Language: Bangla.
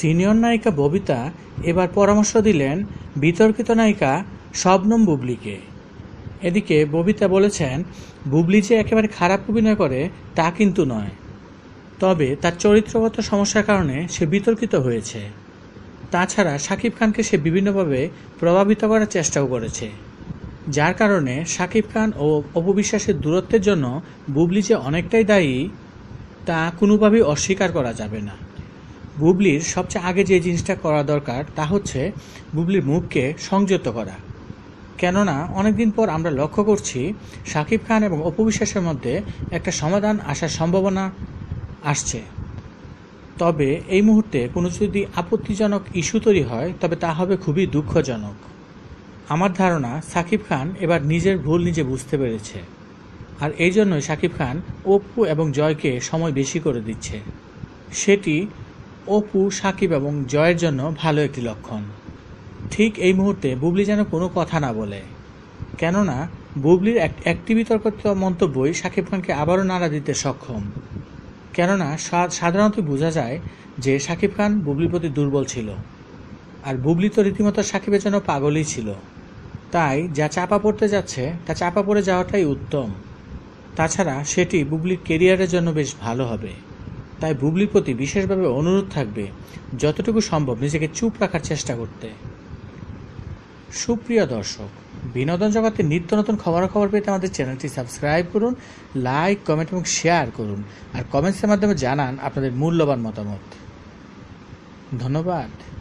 সিনিয়র নায়িকা ববিতা এবার পরামর্শ দিলেন বিতর্কিত নায়িকা শবনম বুবলিকে। এদিকে ববিতা বলেছেন, বুবলি যে একেবারে খারাপ অভিনয় করে তা কিন্তু নয়। তবে তার চরিত্রগত সমস্যার কারণে সে বিতর্কিত হয়েছে। তাছাড়া শাকিব খানকে সে বিভিন্নভাবে প্রভাবিত করার চেষ্টাও করেছে। যার কারণে শাকিব খান ও অপবিশ্বাসের দূরত্বের জন্য বুবলি যে অনেকটাই দায়ী, তা কোনোভাবেই অস্বীকার করা যাবে না। বুবলির সবচেয়ে আগে যে জিনিসটা করা দরকার, তা হচ্ছে বুবলির মুখকে সংযত করা। কেননা, অনেকদিন পর আমরা লক্ষ্য করছি শাকিব খান এবং অপবিশ্বাসের মধ্যে একটা সমাধান আসার সম্ভাবনা আসছে। তবে এই মুহূর্তে কোনো যদি আপত্তিজনক ইস্যু তৈরি হয়, তবে তা হবে খুবই দুঃখজনক। আমার ধারণা সাকিব খান এবার নিজের ভুল নিজে বুঝতে পেরেছে। আর এই জন্যই সাকিব খান অপু এবং জয়কে সময় বেশি করে দিচ্ছে। সেটি অপু, সাকিব এবং জয়ের জন্য ভালো একটি লক্ষণ। ঠিক এই মুহূর্তে বুবলি যেন কোনো কথা না বলে। কেননা, বুবলির এক একটি বিতর্কিত মন্তব্যই সাকিব খানকে আবারও নাড়া দিতে সক্ষম। কেননা সাধারণত বোঝা যায় যে সাকিব খান বুবলির প্রতি দুর্বল ছিল। আর বুবলি তো রীতিমতো সাকিবের জন্য পাগলই ছিল। তাই যা চাপা পড়তে যাচ্ছে, তা চাপা পড়ে যাওয়াটাই উত্তম। তাছাড়া সেটি বুবলির কেরিয়ারের জন্য বেশ ভালো হবে। তাই বুবলির প্রতি বিশেষভাবে অনুরোধ থাকবে যতটুকু সম্ভব নিজেকে চুপ রাখার চেষ্টা করতে। সুপ্রিয় দর্শক, বিনোদন জগতে নিত্য নতুন খবরাখবর পেতে আমাদের চ্যানেলটি সাবস্ক্রাইব করুন, লাইক, কমেন্ট এবং শেয়ার করুন আর কমেন্টসের মাধ্যমে জানান আপনাদের মূল্যবান মতামত। ধন্যবাদ।